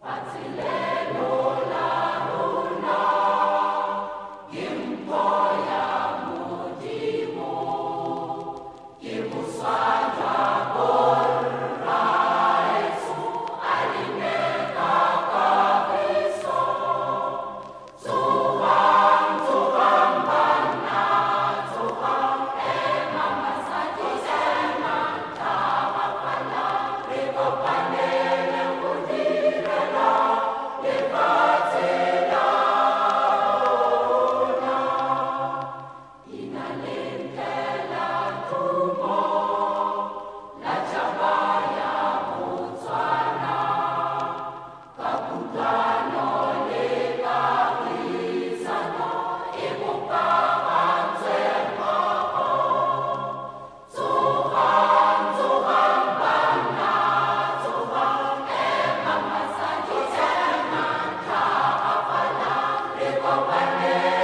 Bye. Jehová.